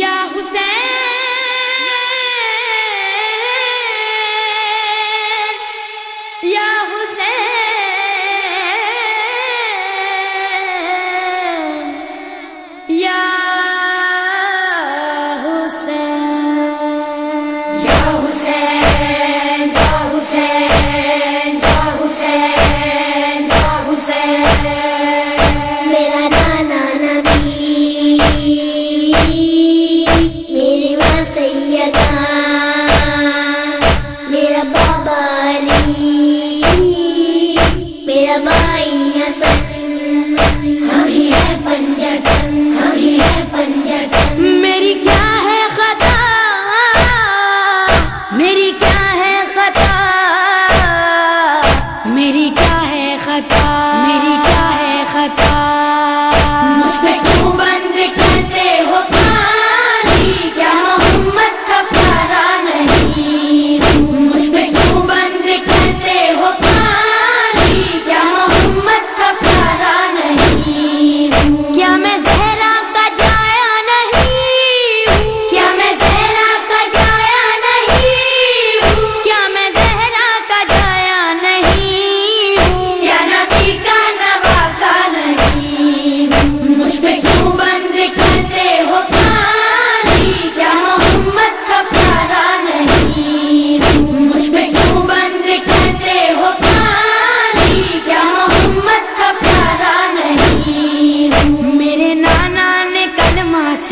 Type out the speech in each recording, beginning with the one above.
یا حسین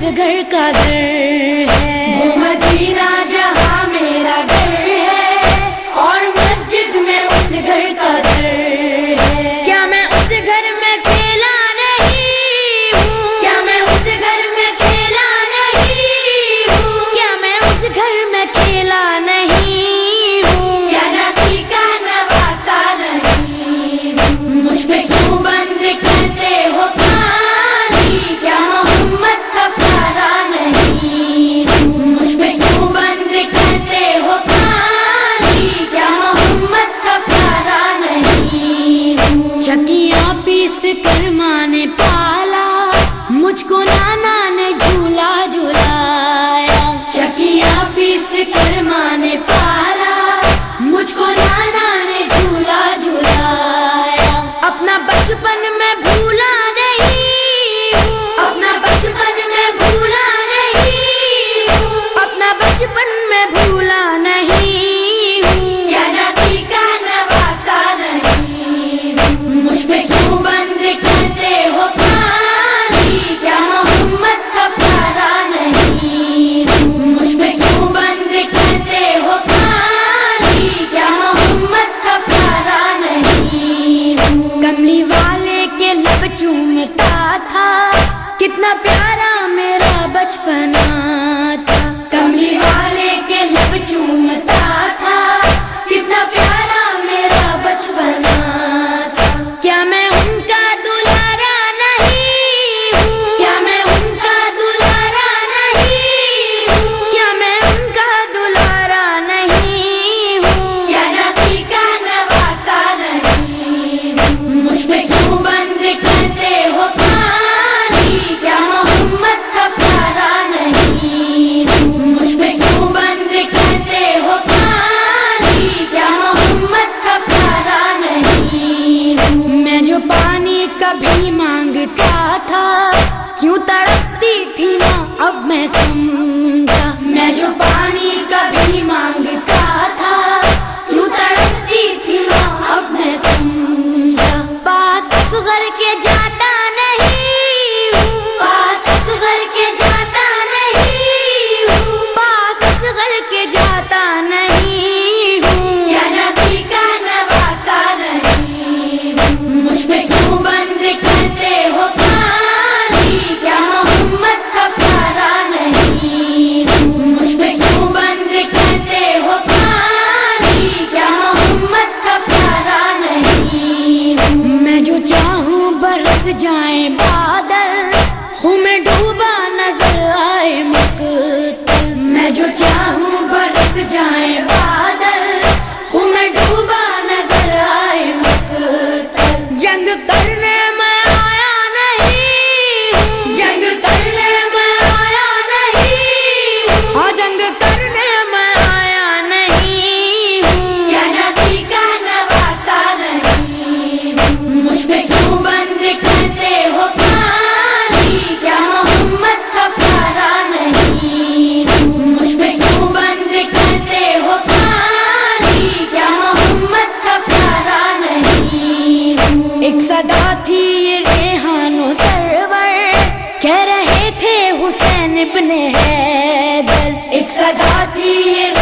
اس گھر کا در ہے۔ وہ مدینہ پیس کر ماں نے پالا، مجھ کو نانا نے جھولا جھولایا۔ چکیا پیس کر ماں نے پالا، مجھ کو نانا نے جھولا جھولایا۔ اپنا بچپن چومنے والے کے لب چومتا تھا، کتنا پیارا میرا بچپنا تھا کملی والے کے لب چومتا تھا، کتنا پیارا میرا بچپنا بھی مانگتا تھا کیوں تڑپتی تھی ماں اب میں سمجھا میں جو پانی کبھی مانگ جائیں بادل۔ خوں میں ڈوبا نظر آئے مقتل۔ میں جو چاہوں برس جائیں ایک صدا تھی یہ ریحان و سرور، کہہ رہے تھے حسین ابن حیدر۔ ایک صدا تھی یہ